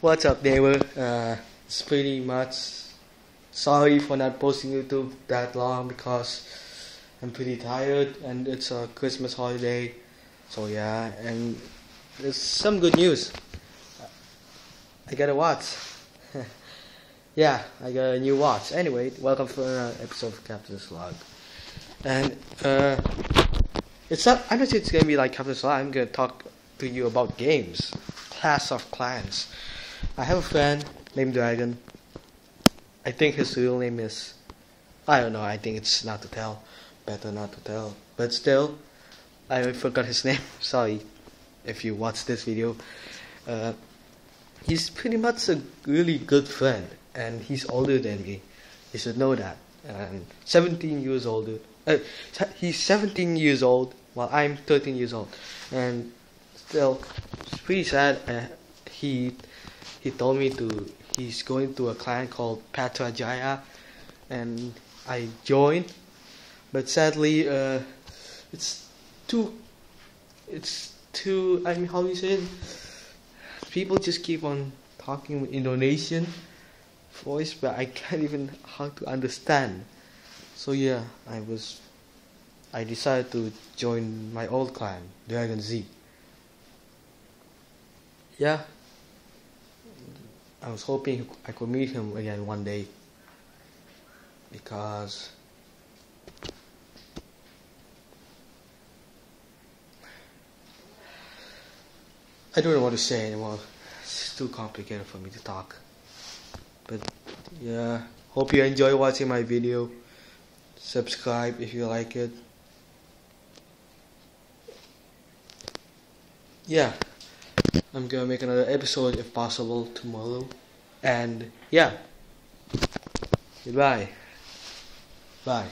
What's up, neighbor? Uh, it's pretty much sorry for not posting YouTube that long because I'm pretty tired and it's a Christmas holiday. So yeah, and there's some good news. I got a watch. yeah, I got a new watch. Anyway, welcome for another episode of Captain's log And uh, it's not. I'm not saying it's gonna be like Captain's log I'm gonna talk to you about games, Clash of Clans. I have a friend named Dragon. I think his real name is. I don't know. I think it's not to tell. Better not to tell. But still, I forgot his name. Sorry if you watch this video. Uh, he's pretty much a really good friend, and he's older than me. You should know that. And 17 years older. Uh, he's 17 years old, while I'm 13 years old. And still, it's pretty sad. Uh, he he told me to he's going to a clan called Patrajaya, and I joined, but sadly, uh, it's too it's too. I mean, how do you say it? People just keep on talking with Indonesian voice, but I can't even how to understand. So yeah, I was. I decided to join my old clan, Dragon Z. Yeah, I was hoping I could meet him again one day because I don't know what to say anymore. It's too complicated for me to talk. But yeah, hope you enjoy watching my video. Subscribe if you like it. Yeah, I'm gonna make another episode if possible tomorrow. And yeah, goodbye. Bye.